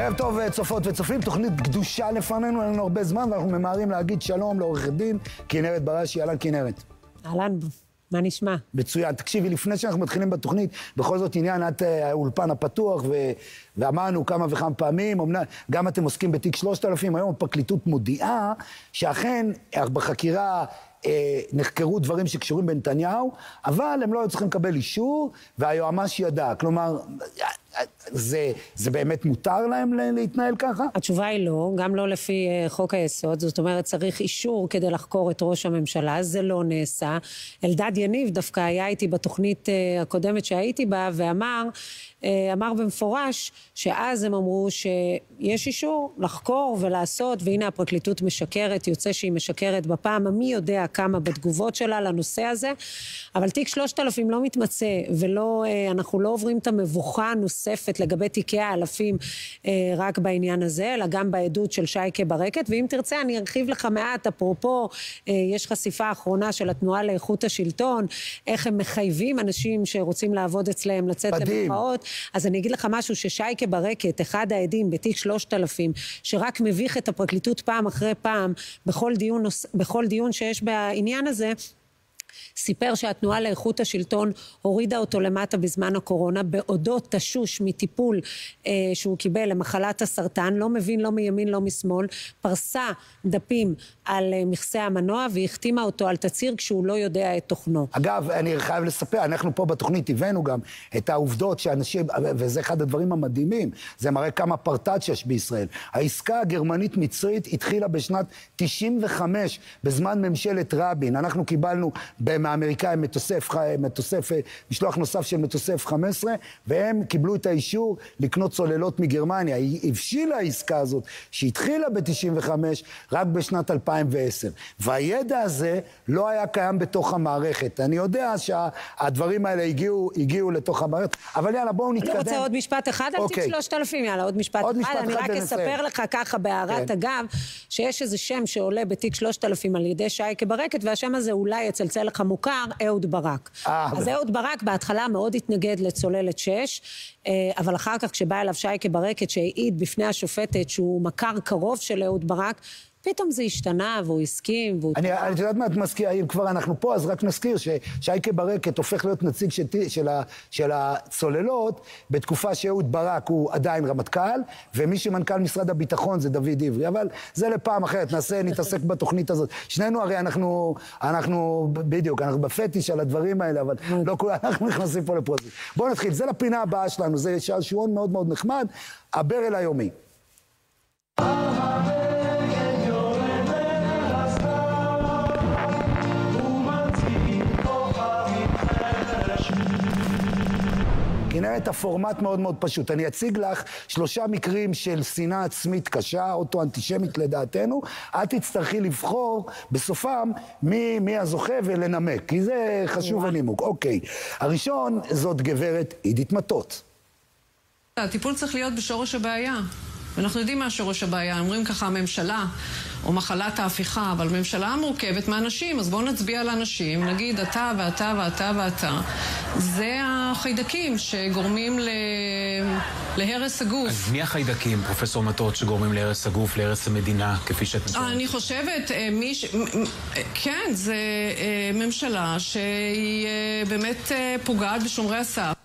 ערב טוב צופות וצופים, תוכנית קדושה לפנינו, אין לנו הרבה זמן ואנחנו ממהרים להגיד שלום לעורכת דין כנרת בראשי, אהלן כנרת. אהלן, מה נשמע? מצוין. תקשיבי, לפני שאנחנו מתחילים בתוכנית, בכל זאת עניין את אה, האולפן הפתוח, ו... ואמרנו כמה וכמה פעמים, אמנם, גם אתם עוסקים בתיק 3000, היום הפרקליטות מודיעה שאכן בחקירה אה, נחקרו דברים שקשורים בנתניהו, אבל הם לא היו צריכים לקבל אישור, והיועמ"ש ידע. כלומר, זה, זה באמת מותר להם להתנהל ככה? התשובה היא לא, גם לא לפי אה, חוק היסוד. זאת אומרת, צריך אישור כדי לחקור את ראש הממשלה, זה לא נעשה. אלדד יניב דווקא היה איתי בתוכנית אה, הקודמת שהייתי בה, ואמר, אה, אמר במפורש שאז הם אמרו שיש אישור לחקור ולעשות, והנה הפרקליטות משקרת, יוצא שהיא משקרת בפעם המי יודע כמה בתגובות שלה לנושא הזה, אבל תיק 3000 לא מתמצא, ואנחנו לא עוברים את המבוכה הנוספת לגבי תיקי האלפים אה, רק בעניין הזה, אלא גם בעדות של שייקה ברקת, ואם תרצה אני ארחיב לך מעט, אפרופו, אה, יש חשיפה אחרונה של התנועה לאיכות השלטון, איך הם מחייבים אנשים שרוצים לעבוד אצלם לצאת למחאות. אז אני אגיד לך משהו, ששייקה ברקת, אחד העדים בתיק 3000, שרק מביך את הפרקליטות פעם אחרי פעם, בכל דיון, בכל דיון שיש בעניין הזה, סיפר שהתנועה לאיכות השלטון הורידה אותו למטה בזמן הקורונה, בעודו תשוש מטיפול אה, שהוא קיבל למחלת הסרטן, לא מבין לא מימין לא משמאל, פרסה דפים על אה, מכסה המנוע והחתימה אותו על תצהיר כשהוא לא יודע את תוכנו. אגב, אני חייב לספר, אנחנו פה בתוכנית הבאנו גם את העובדות שאנשים, וזה אחד הדברים המדהימים, זה מראה כמה פרטאץ' יש בישראל. העסקה הגרמנית-מצרית התחילה בשנת 95, בזמן ממשלת רבין. אנחנו קיבלנו מהאמריקאים מטוסי F, משלוח נוסף של מטוסי F-15, והם קיבלו את האישור לקנות צוללות מגרמניה. היא הבשילה העסקה הזאת, שהתחילה ב-95, רק בשנת 2010. והידע הזה לא היה קיים בתוך המערכת. אני יודע שהדברים האלה הגיעו, הגיעו לתוך המערכת, אבל יאללה, בואו נתקדם. אני רוצה עוד משפט אחד על תיק 3000, יאללה, עוד משפט עוד אחד. משפט אני רק אספר לך ככה בהערת כן. אגב, שיש איזה שם שעולה בתיק 3000 על ידי שייקה ברקת, והשם הזה אולי יצלצל לך מוכר, אהוד ברק. אה, אז אהוד ברק בהתחלה מאוד התנגד לצוללת 6, אה, אבל אחר כך כשבא אליו שייקה ברקת שהעיד בפני השופטת שהוא מכר קרוב של אהוד ברק, פתאום זה השתנה והוא הסכים והוא... אני, את יודעת מה? את מזכירה, אם כבר אנחנו פה, אז רק נזכיר ששייקה ברקת הופך להיות נציג של, של, של הצוללות בתקופה שאהוד ברק הוא עדיין רמטכ"ל, ומי שמנכ"ל משרד הביטחון זה דוד עברי, אבל זה לפעם אחרת, נעשה, נתעסק בתוכנית הזאת. שנינו הרי אנחנו, אנחנו, בדיוק, אנחנו בפטיש על הדברים האלה, אבל לא כולם, אנחנו נכנסים פה לפרוזית. בואו נתחיל, זה לפינה הבאה שלנו, זה שעשועון מאוד מאוד נחמד, הברל היומי. כנרת, הפורמט מאוד מאוד פשוט. אני אציג לך שלושה מקרים של שנאה עצמית קשה, אוטו-אנטישמית לדעתנו. את תצטרכי לבחור בסופם מי, מי הזוכה ולנמק, כי זה חשוב הנימוק. אוקיי. הראשון זאת גברת עידית מטות. הטיפול צריך להיות בשורש הבעיה. ואנחנו יודעים מה שורש הבעיה, אומרים ככה הממשלה, או מחלת ההפיכה, אבל ממשלה מורכבת מאנשים, אז בואו נצביע על אנשים, נגיד אתה ואתה ואתה ואתה. זה החיידקים שגורמים ל... להרס הגוף. אז מי החיידקים, פרופסור מטות, שגורמים להרס הגוף, להרס המדינה, כפי שאת מציינת? אני חושבת, אה, מי ש... כן, זה אה, ממשלה שהיא אה, באמת פוגעת בשומרי הסף.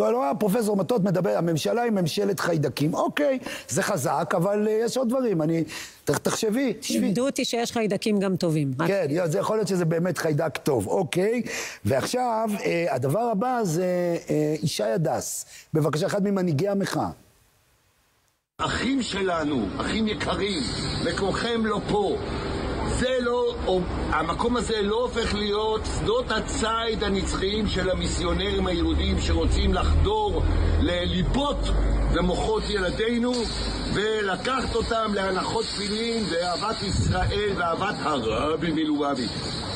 כל פרופסור מטות מדבר, הממשלה היא ממשלת חיידקים. אוקיי, זה חזק, אבל uh, יש עוד דברים. אני... תחשבי, תשבי. לימדו אותי שיש חיידקים גם טובים. כן, זה יכול להיות שזה באמת חיידק טוב. אוקיי, ועכשיו, uh, הדבר הבא זה ישי הדס. בבקשה, אחד ממנהיגי המחאה. אחים שלנו, אחים יקרים, מקומכם לא פה. זה לא, או, המקום הזה לא הופך להיות שדות הציד הנצחיים של המיסיונרים היהודים שרוצים לחדור לליבות ומוחות ילדינו ולקחת אותם להנחות תפילין ואהבת ישראל ואהבת הרבי מלובבי.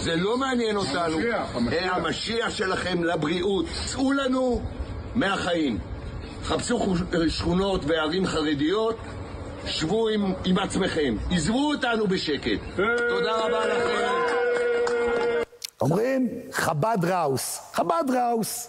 זה לא מעניין אותנו. המשיח, המשיח שלכם לבריאות. צאו לנו מהחיים. חפשו שכונות בערים חרדיות שבו עם, עם עצמכם, עזבו אותנו בשקט. תודה רבה לכם. אומרים חב"ד ראוס. חב"ד ראוס.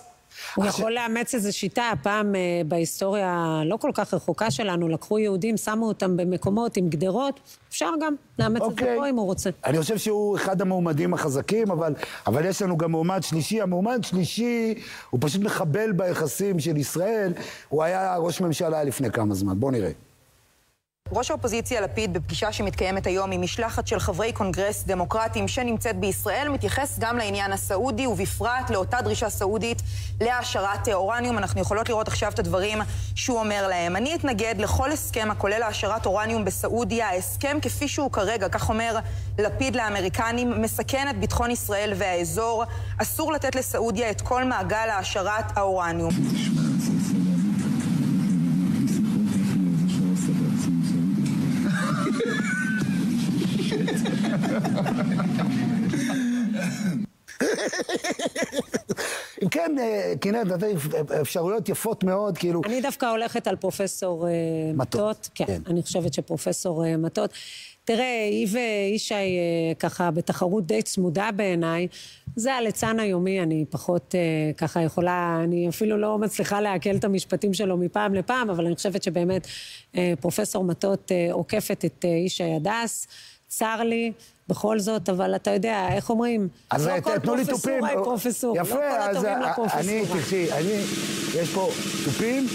הוא יכול לאמץ איזו שיטה, פעם אה, בהיסטוריה הלא כל כך רחוקה שלנו, לקחו יהודים, שמו אותם במקומות עם גדרות, אפשר גם לאמץ את זה אוקיי. פה אם הוא רוצה. אני חושב שהוא אחד המועמדים החזקים, אבל, אבל יש לנו גם מועמד שלישי. המועמד שלישי הוא פשוט מחבל ביחסים של ישראל. הוא היה ראש ממשלה לפני כמה זמן. בואו נראה. ראש האופוזיציה לפיד בפגישה שמתקיימת היום עם משלחת של חברי קונגרס דמוקרטים שנמצאת בישראל מתייחס גם לעניין הסעודי ובפרט לאותה דרישה סעודית להעשרת אורניום. אנחנו יכולות לראות עכשיו את הדברים שהוא אומר להם. אני אתנגד לכל הסכם הכולל העשרת אורניום בסעודיה. ההסכם כפי שהוא כרגע, כך אומר לפיד לאמריקנים, מסכן את ביטחון ישראל והאזור. אסור לתת לסעודיה את כל מעגל העשרת האורניום. כן, אה, כנרת, נתת אפשרויות יפות מאוד, כאילו... אני דווקא הולכת על פרופסור אה, מטות. כן, כן. אני חושבת שפרופסור אה, מטות. תראה, היא וישי אה, ככה בתחרות די צמודה בעיניי. זה הליצן היומי, אני פחות אה, ככה יכולה, אני אפילו לא מצליחה לעכל את המשפטים שלו מפעם לפעם, אבל אני חושבת שבאמת אה, פרופסור מטות אה, עוקפת את אה, ישי הדס. צר לי, בכל זאת, אבל אתה יודע, איך אומרים? אז לא ת- כל תנו לי תופים. פרופסורה היא פרופסור. יפה, לא כל אז הטובים אה, לפרופסורה. אני, תקשיבי, אני, יש פה תופים.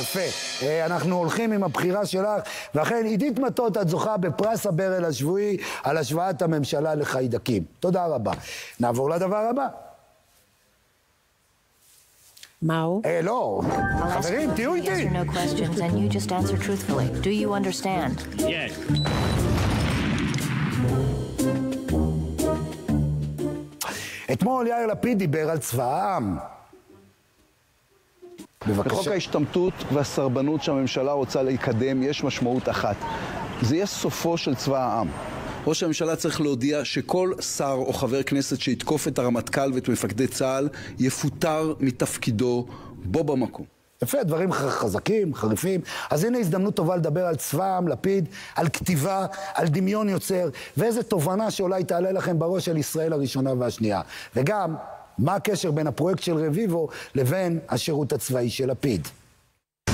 יפה. אה, אנחנו הולכים עם הבחירה שלך, ואכן, עידית מטות, את זוכה בפרס הברל השבועי על השוואת הממשלה לחיידקים. תודה רבה. נעבור לדבר הבא. מה הוא? אה, לא, I'll חברים, תהיו איתי. yes no questions, and you just answer truthfully. Do you understand? אתמול יאיר לפיד דיבר על צבא העם. בבקשה. ההשתמטות והסרבנות שהממשלה רוצה לקדם יש משמעות אחת. זה יהיה סופו של צבא העם. ראש הממשלה צריך להודיע שכל שר או חבר כנסת שיתקוף את הרמטכ"ל ואת מפקדי צה"ל יפוטר מתפקידו בו במקום. יפה, דברים חזקים, חריפים. אז הנה הזדמנות טובה לדבר על צבא העם, לפיד, על כתיבה, על דמיון יוצר, ואיזה תובנה שאולי תעלה לכם בראש על ישראל הראשונה והשנייה. וגם, מה הקשר בין הפרויקט של רביבו לבין השירות הצבאי של לפיד.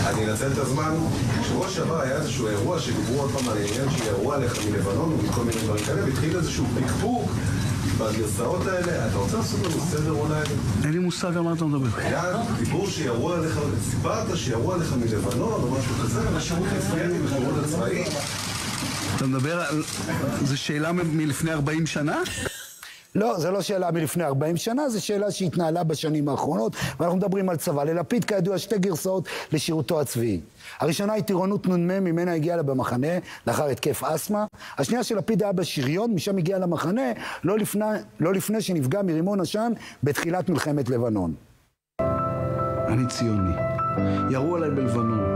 אני אנצל את הזמן. בשבוע שעבר היה איזשהו אירוע שדיברו עוד פעם על העניין שירו עליך מלבנון ומכל מיני דברים כאלה, והתחיל איזשהו פקפוק בגרסאות האלה. אתה רוצה לעשות לנו סדר אולי? אין לי מושג על מה אתה מדבר. היה דיבור שירו עליך, סיפרת שירו עליך מלבנון או משהו כזה, בשירות הצבאי, בשירות הצבאי. אתה מדבר על... זו שאלה מלפני 40 שנה? לא, זו לא שאלה מלפני 40 שנה, זו שאלה שהתנהלה בשנים האחרונות, ואנחנו מדברים על צבא. ללפיד, כידוע, שתי גרסאות לשירותו הצבאי. הראשונה היא טירונות נ"מ, ממנה הגיע לה במחנה, לאחר התקף אסתמה. השנייה של לפיד היה בשריון, משם הגיע למחנה, לא לפני, לא לפני שנפגע מרימון עשן בתחילת מלחמת לבנון. אני ציוני. ירו עליי בלבנון.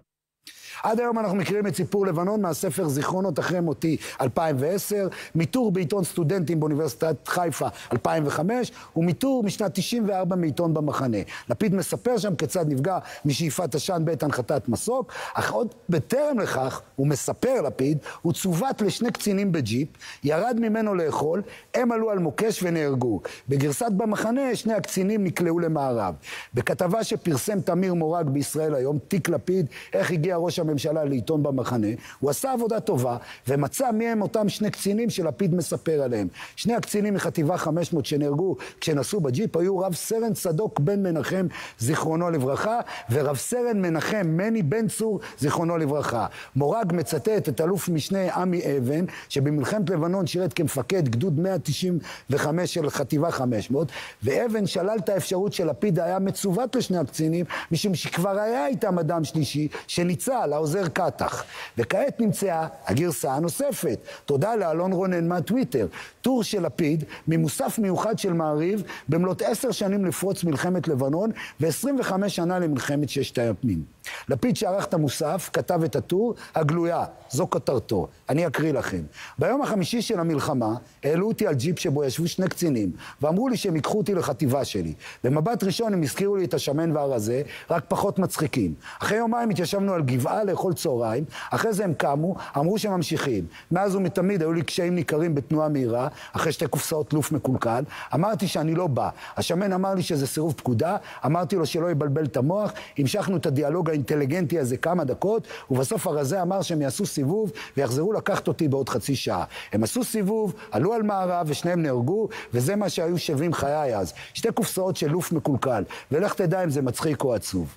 עד היום אנחנו מכירים את סיפור לבנון מהספר זיכרונות אחרי מותי 2010, מטור בעיתון סטודנטים באוניברסיטת חיפה 2005, ומטור משנת 94 מעיתון במחנה. לפיד מספר שם כיצד נפגע משאיפת עשן בעת הנחתת מסוק, אך עוד בטרם לכך, הוא מספר לפיד, הוא צוות לשני קצינים בג'יפ, ירד ממנו לאכול, הם עלו על מוקש ונהרגו. בגרסת במחנה, שני הקצינים נקלעו למארב. בכתבה שפרסם תמיר מורג בישראל היום, תיק לפיד, איך הגיע ראש הממשלה לעיתון במחנה, הוא עשה עבודה טובה, ומצא מי הם אותם שני קצינים שלפיד מספר עליהם. שני הקצינים מחטיבה 500 שנהרגו כשנסעו בג'יפ היו רב סרן צדוק בן מנחם, זיכרונו לברכה, ורב סרן מנחם מני בן צור, זיכרונו לברכה. מורג מצטט את אלוף משנה עמי אבן, שבמלחמת לבנון שירת כמפקד גדוד 195 של חטיבה 500, ואבן שלל את האפשרות שלפיד היה מצוות לשני הקצינים, משום שכבר היה איתם אדם שלישי שניצל, העוזר קטח. וכעת נמצאה הגרסה הנוספת. תודה לאלון רונן מהטוויטר. טור של לפיד ממוסף מיוחד של מעריב במלאת עשר שנים לפרוץ מלחמת לבנון ו-25 שנה למלחמת ששת הימים. לפיד שערך את המוסף, כתב את הטור, הגלויה, זו כותרתו. אני אקריא לכם. ביום החמישי של המלחמה, העלו אותי על ג'יפ שבו ישבו שני קצינים, ואמרו לי שהם ייקחו אותי לחטיבה שלי. במבט ראשון הם הזכירו לי את השמן והרזה, רק פחות מצחיקים. אחרי יומיים התיישבנו על גבעה לאכול צהריים, אחרי זה הם קמו, אמרו שהם ממשיכים. מאז ומתמיד היו לי קשיים ניכרים בתנועה מהירה, אחרי שתי קופסאות לוף מקולקל. אמרתי שאני לא בא. השמן אמר לי שזה סירוב פקודה, אמרתי לו שלא יבלבל את המוח, המשכנו את הדיאלוג האינטליגנטי הזה כמה דקות, ובסוף הרזה אמר שהם יעשו סיבוב ויחזרו לקחת אותי בעוד חצי שעה. הם עשו סיבוב, עלו על מערב ושניהם נהרגו, וזה מה שהיו שווים חיי אז. שתי קופסאות של לוף מקולקל, ולך תדע אם זה מצחיק או עצוב,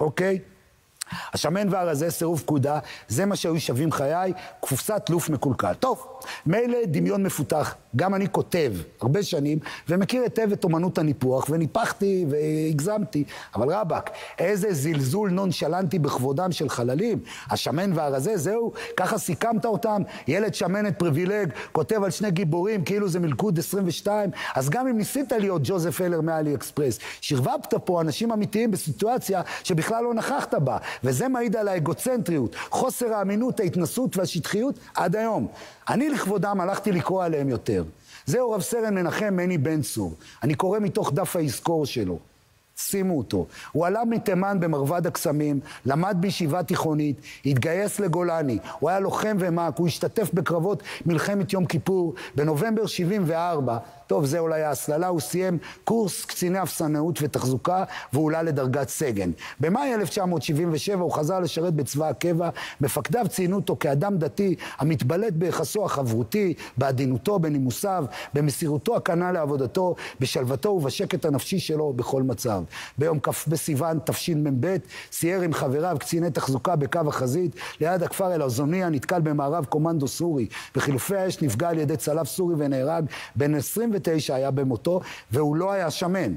אוקיי? השמן והרזה, סירוב פקודה, זה מה שהיו שווים חיי, קופסת לוף מקולקל. טוב, מילא דמיון מפותח, גם אני כותב הרבה שנים, ומכיר היטב את אומנות הניפוח, וניפחתי והגזמתי, אבל רבאק, איזה זלזול נונשלנטי בכבודם של חללים. השמן והרזה, זהו, ככה סיכמת אותם, ילד שמנת פריבילג, כותב על שני גיבורים, כאילו זה מלכוד 22, אז גם אם ניסית להיות ג'וזף אלר מאלי אקספרס, שרבבת פה אנשים אמיתיים בסיטואציה שבכלל לא נכחת בה. וזה מעיד על האגוצנטריות, חוסר האמינות, ההתנסות והשטחיות עד היום. אני לכבודם הלכתי לקרוא עליהם יותר. זהו רב סרן מנחם מני בן צור. אני קורא מתוך דף היזכור שלו. שימו אותו. הוא עלה מתימן במרבד הקסמים, למד בישיבה תיכונית, התגייס לגולני, הוא היה לוחם ומ"ק, הוא השתתף בקרבות מלחמת יום כיפור. בנובמבר 74 טוב, זה אולי ההסללה, הוא סיים קורס קציני אפסנאות ותחזוקה והועלה לדרגת סגן. במאי 1977 הוא חזר לשרת בצבא הקבע, מפקדיו ציינו אותו כאדם דתי המתבלט ביחסו החברותי, בעדינותו, בנימוסיו, במסירותו הקנה לעבודתו, בשלוותו ובשקט הנפשי שלו בכל מצב. ביום כ' בסיוון תשמ"ב סייר עם חבריו קציני תחזוקה בקו החזית, ליד הכפר אל-עזוניה נתקל במערב קומנדו סורי. בחילופי האש נפגע על ידי צלף סורי ונהרג בן 20 היה במותו, והוא לא היה שמן.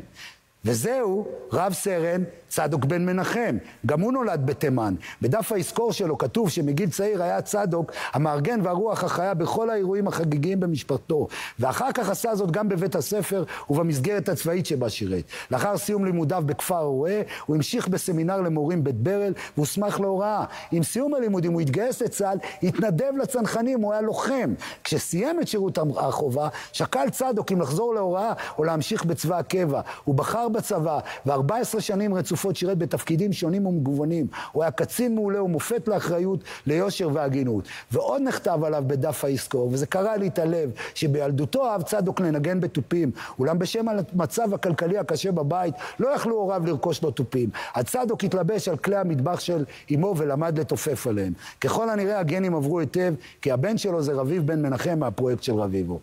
וזהו רב סרן צדוק בן מנחם, גם הוא נולד בתימן. בדף היזכור שלו כתוב שמגיל צעיר היה צדוק המארגן והרוח החיה בכל האירועים החגיגיים במשפחתו, ואחר כך עשה זאת גם בבית הספר ובמסגרת הצבאית שבה שירת. לאחר סיום לימודיו בכפר רועה, הוא המשיך בסמינר למורים בית ברל והוסמך להוראה. עם סיום הלימודים הוא התגייס לצה"ל, התנדב לצנחנים, הוא היה לוחם. כשסיים את שירות החובה, שקל צדוק אם לחזור להוראה או להמשיך בצבא הקבע. הוא בחר בצבא, ו-14 שנים רצופות שירת בתפקידים שונים ומגוונים. הוא היה קצין מעולה ומופת לאחריות, ליושר והגינות. ועוד נכתב עליו בדף היזכור, וזה קרע לי את הלב, שבילדותו אהב צדוק לנגן בתופים, אולם בשם המצב הכלכלי הקשה בבית, לא יכלו הוריו לרכוש לו תופים. הצדוק התלבש על כלי המטבח של אמו ולמד לתופף עליהם. ככל הנראה הגנים עברו היטב, כי הבן שלו זה רביב בן מנחם מהפרויקט של רביבו.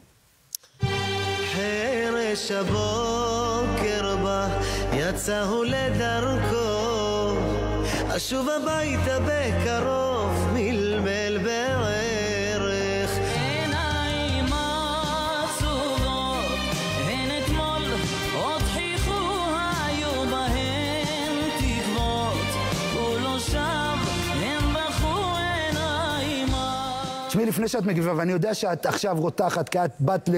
חרש הבוקר בא, יצא הוא לדרכו, אשוב הביתה בקרוב, לפני שאת מגיבה, ואני יודע שאת עכשיו רותחת, כי את בת ל...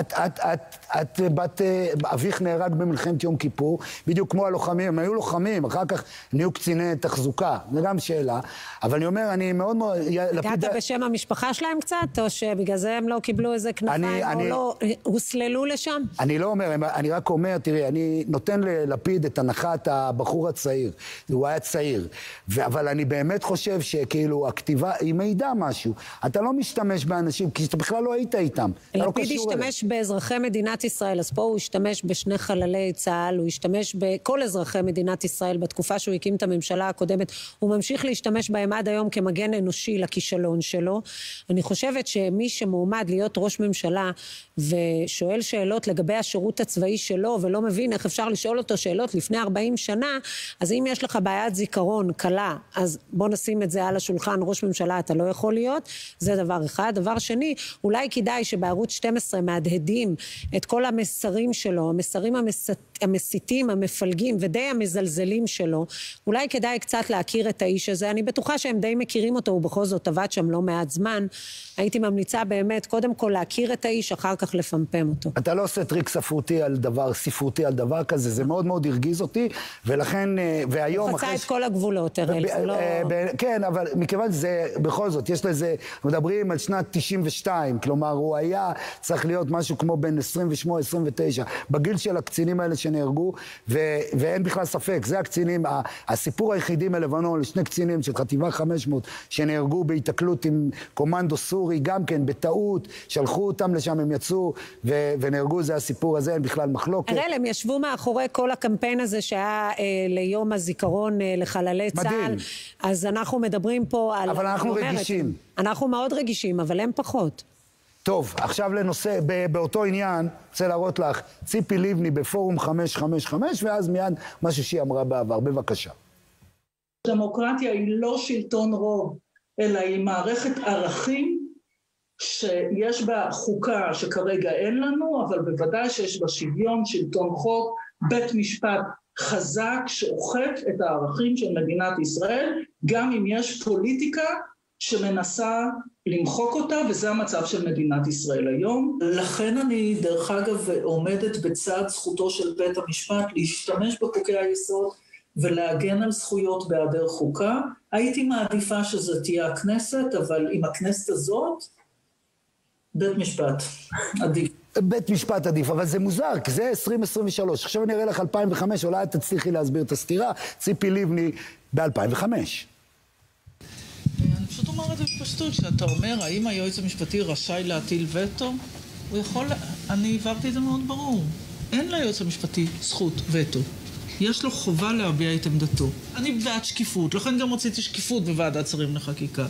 את, את, את, את בת... אביך נהרג במלחמת יום כיפור, בדיוק כמו הלוחמים, הם היו לוחמים, אחר כך נהיו קציני תחזוקה, זו גם שאלה. אבל אני אומר, אני מאוד מאוד... הגעת בשם המשפחה שלהם קצת, או שבגלל זה הם לא קיבלו איזה כנפיים, או אני, לא... הוסללו לשם? אני לא אומר, אני רק אומר, תראי, אני נותן ללפיד את הנחת הבחור הצעיר. הוא היה צעיר. אבל אני באמת חושב שכאילו, הכתיבה, היא מעידה משהו. אתה לא משתמש באנשים, כי אתה בכלל לא היית איתם. לפיד לא השתמש באזרחי מדינת ישראל, אז פה הוא השתמש בשני חללי צה"ל, הוא השתמש בכל אזרחי מדינת ישראל בתקופה שהוא הקים את הממשלה הקודמת, הוא ממשיך להשתמש בהם עד היום כמגן אנושי לכישלון שלו. אני חושבת שמי שמועמד להיות ראש ממשלה ושואל שאלות לגבי השירות הצבאי שלו ולא מבין איך אפשר לשאול אותו שאלות לפני 40 שנה, אז אם יש לך בעיית זיכרון קלה, אז בוא נשים את זה על השולחן, ראש ממשלה אתה לא יכול להיות, זה דבר אחד. דבר שני, אולי כדאי שבערוץ 12 מהדהדים את כל המסרים שלו, המסרים המס... המסיתים, המפלגים ודי המזלזלים שלו, אולי כדאי קצת להכיר את האיש הזה. אני בטוחה שהם די מכירים אותו, הוא בכל זאת עבד שם לא מעט זמן. הייתי ממליצה באמת, קודם כל להכיר את האיש, אחר כך לפמפם אותו. אתה לא עושה טריק ספרותי על דבר, ספרותי על דבר כזה, זה מאוד מאוד הרגיז אותי, ולכן, אה, והיום... הוא חצה את כל הגבולות, אראל, זה לא... כן, אבל מכיוון שזה, בכל זאת, יש לזה, מדברים על שנת 92, כלומר, הוא היה צריך להיות משהו כמו בין 28-29, בגיל של הקצינים האלה שנהרגו, ו, ואין בכלל ספק, זה הקצינים, הסיפור היחידי מלבנון, שני קצינים של חטיבה 500, שנהרגו בהיתקלות עם קומנדו סורי, גם כן, בטעות, שלחו אותם לשם, הם יצאו ו, ונהרגו, זה הסיפור הזה, אין בכלל מחלוקת. אראל, הם ישבו מאחורי כל הקמפיין הזה שהיה אה, ליום הזיכרון אה, לחללי צה"ל. מדהים. אז אנחנו מדברים פה על... אבל אנחנו רגישים. אנחנו מאוד רגישים, אבל הם פחות. טוב, עכשיו לנושא, באותו עניין, רוצה להראות לך ציפי לבני בפורום 555, ואז מיד משהו שהיא אמרה בעבר. בבקשה. דמוקרטיה היא לא שלטון רוב, אלא היא מערכת ערכים שיש בה חוקה שכרגע אין לנו, אבל בוודאי שיש בה שוויון, שלטון חוק, בית משפט חזק שאוכף את הערכים של מדינת ישראל, גם אם יש פוליטיקה שמנסה למחוק אותה, וזה המצב של מדינת ישראל היום. לכן אני, דרך אגב, עומדת בצד זכותו של בית המשפט להשתמש בחוקי היסוד ולהגן על זכויות בהיעדר חוקה. הייתי מעדיפה שזה תהיה הכנסת, אבל עם הכנסת הזאת, בית משפט עדיף. בית משפט עדיף, אבל זה מוזר, כי זה 2023. עכשיו אני אראה לך 2005, אולי את תצליחי להסביר את הסתירה. ציפי לבני ב-2005. אומר את זה בפשטות, שאתה אומר, האם היועץ המשפטי רשאי להטיל וטו? הוא יכול... אני הבהרתי את זה מאוד ברור. אין ליועץ המשפטי זכות וטו. יש לו חובה להביע את עמדתו. אני בעד שקיפות, לכן גם רציתי שקיפות בוועדת שרים לחקיקה.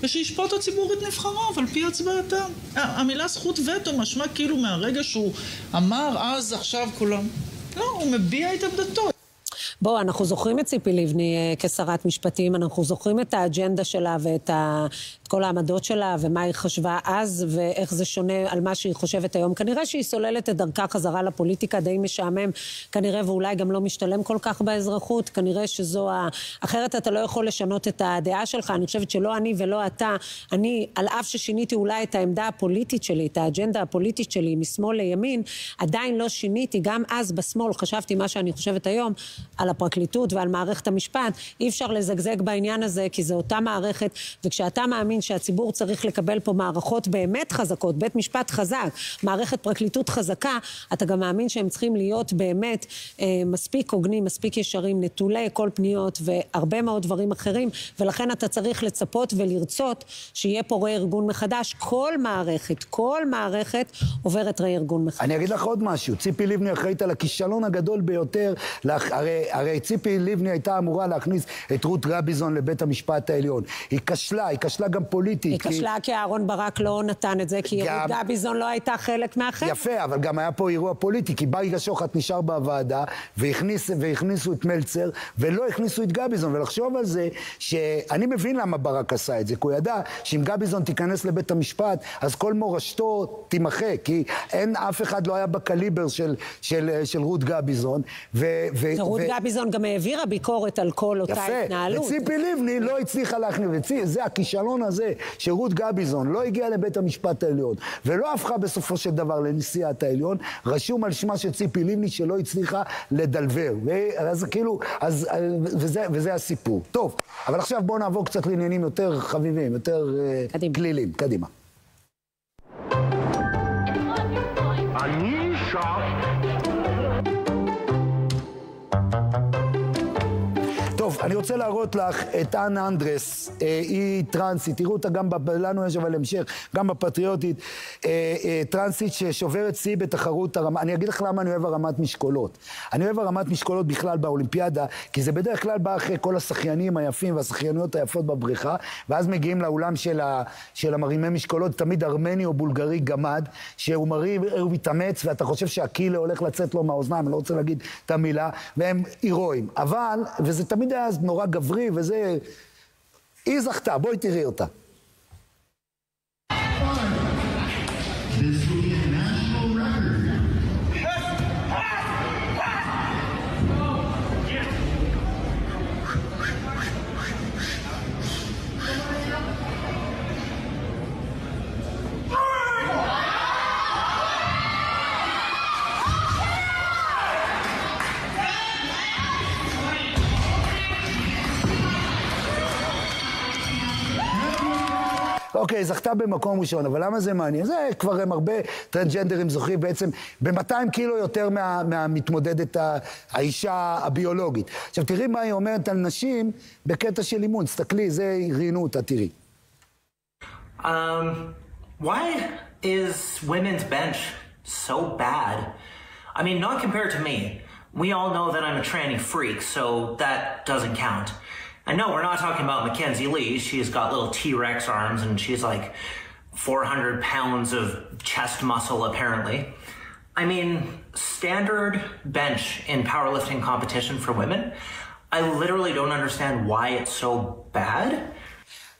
ושישפוט הציבור את נבחריו על פי הצבעתם. המילה זכות וטו משמע כאילו מהרגע שהוא אמר אז, עכשיו כולם... לא, הוא מביע את עמדתו. בואו, אנחנו זוכרים את ציפי לבני אה, כשרת משפטים, אנחנו זוכרים את האג'נדה שלה ואת ה... כל העמדות שלה ומה היא חשבה אז ואיך זה שונה על מה שהיא חושבת היום. כנראה שהיא סוללת את דרכה חזרה לפוליטיקה, די משעמם כנראה, ואולי גם לא משתלם כל כך באזרחות. כנראה שזו ה... אחרת אתה לא יכול לשנות את הדעה שלך. אני חושבת שלא אני ולא אתה, אני, על אף ששיניתי אולי את העמדה הפוליטית שלי, את האג'נדה הפוליטית שלי משמאל לימין, עדיין לא שיניתי. גם אז בשמאל חשבתי מה שאני חושבת היום על הפרקליטות ועל מערכת המשפט. אי אפשר לזגזג בעניין הזה, כי זו אותה מערכת, וכשאתה מאמין שהציבור צריך לקבל פה מערכות באמת חזקות, בית משפט חזק, מערכת פרקליטות חזקה, אתה גם מאמין שהם צריכים להיות באמת אה, מספיק הוגנים, מספיק ישרים, נטולי כל פניות והרבה מאוד דברים אחרים, ולכן אתה צריך לצפות ולרצות שיהיה פה רה-ארגון מחדש. כל מערכת, כל מערכת עוברת רה-ארגון מחדש. אני אגיד לך עוד משהו, ציפי לבני אחראית על הכישלון הגדול ביותר, לח... הרי, הרי ציפי לבני הייתה אמורה להכניס את רות גביזון לבית המשפט העליון. היא כשלה, היא כשלה גם פוליטית. היא. כשלה כי אהרן ברק לא נתן את זה, כי גם... רות גביזון לא הייתה חלק מהחלק. יפה, אבל גם היה פה אירוע פוליטי, כי בייגה שוחט נשאר בוועדה, והכניס, והכניסו את מלצר, ולא הכניסו את גביזון. ולחשוב על זה, שאני מבין למה ברק עשה את זה, כי הוא ידע שאם גביזון תיכנס לבית המשפט, אז כל מורשתו תימחק, כי אין, אף אחד לא היה בקליבר של, של, של רות גביזון. ו, ו, רות ו... גביזון גם העבירה ביקורת על כל אותה יפה. התנהלות. יפה, וציפי לבני לא הצליחה להכניס, זה הכישלון הזה שרות גביזון לא הגיעה לבית המשפט העליון ולא הפכה בסופו של דבר לנשיאת העליון, רשום על שמה של ציפי לבני שלא הצליחה לדלבר. אז כאילו, אז, וזה, וזה הסיפור. טוב, אבל עכשיו בואו נעבור קצת לעניינים יותר חביבים, יותר קדימה. כלילים. קדימה. אני רוצה להראות לך את אנה אנדרס, אה, היא טרנסית, תראו אותה גם, לנו יש אבל המשך, גם בפטריוטית, אה, אה, טרנסית ששוברת שיא בתחרות הרמה, אני אגיד לך למה אני אוהב הרמת משקולות. אני אוהב הרמת משקולות בכלל באולימפיאדה, כי זה בדרך כלל בא אחרי כל השחיינים היפים והשחייניות היפות בבריכה, ואז מגיעים לאולם של, ה, של המרימי משקולות, תמיד ארמני או בולגרי גמד, שהוא מרים, הוא מתאמץ, ואתה חושב שהקילה הולך לצאת לו מהאוזניים, אני לא רוצה להגיד את המילה, והם הירואיים. אבל, וזה תמיד היה נורא גברי, וזה... היא זכתה, בואי תראי אותה. אוקיי, זכתה במקום ראשון, אבל למה זה מעניין? זה כבר הם הרבה טרנסג'נדרים זוכרים בעצם ב-200 קילו יותר מה, מהמתמודדת האישה הביולוגית. עכשיו, תראי מה היא אומרת על נשים בקטע של אימון. תסתכלי, זה ראיינו אותה, תראי. Um, why is women's bench so bad? I mean, not compared to me. We all know that I'm a tranny freak, so that doesn't count. And no, we're not talking about Mackenzie Lee. She's got little T-Rex arms and she's like 400 pounds of chest muscle, apparently. I mean, standard bench in powerlifting competition for women, I literally don't understand why it's so bad.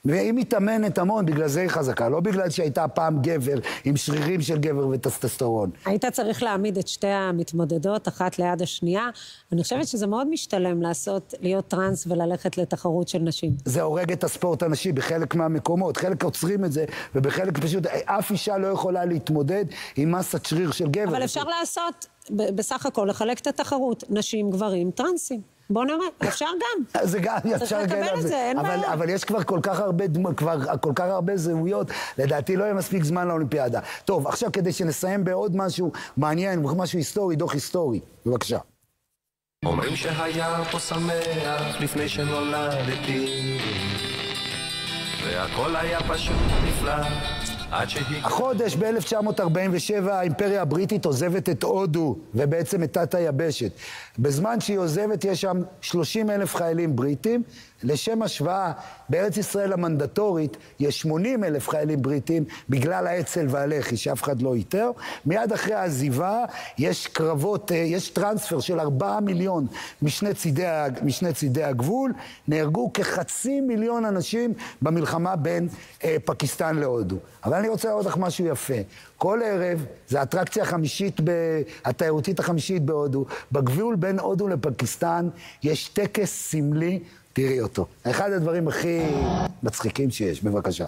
והיא מתאמנת המון, בגלל זה היא חזקה, לא בגלל שהייתה פעם גבר עם שרירים של גבר וטסטסטרון. היית צריך להעמיד את שתי המתמודדות, אחת ליד השנייה. אני חושבת שזה מאוד משתלם לעשות, להיות טראנס וללכת לתחרות של נשים. זה הורג את הספורט הנשי בחלק מהמקומות, חלק עוצרים את זה, ובחלק פשוט, אף אישה לא יכולה להתמודד עם מסת שריר של גבר. אבל אפשר לעשות, בסך הכל, לחלק את התחרות, נשים, גברים, טראנסים. בוא נראה, אפשר גם. זה גם, אפשר צריך לקבל את זה, אין אבל, בעיה. אבל יש כבר כל כך הרבה, דמו- כבר כל כך הרבה זהויות, לדעתי לא יהיה מספיק זמן לאולימפיאדה. טוב, עכשיו כדי שנסיים בעוד משהו מעניין, משהו היסטורי, דוח היסטורי. בבקשה. אומרים שהיה פה שמח לפני שנולדתי והכל היה פשוט נפלא החודש ב-1947 האימפריה הבריטית עוזבת את הודו ובעצם את תת היבשת. בזמן שהיא עוזבת יש שם 30 אלף חיילים בריטים. לשם השוואה, בארץ ישראל המנדטורית יש 80 אלף חיילים בריטים בגלל האצ"ל והלח"י, שאף אחד לא איתר. מיד אחרי העזיבה יש קרבות, אה, יש טרנספר של 4 מיליון משני צידי, משני צידי הגבול. נהרגו כחצי מיליון אנשים במלחמה בין אה, פקיסטן להודו. אבל אני רוצה להראות לך משהו יפה. כל ערב, זו האטרקציה החמישית, ב... התיירותית החמישית בהודו, בגבול בין הודו לפקיסטן יש טקס סמלי, תראי אותו. אחד הדברים הכי מצחיקים שיש, בבקשה.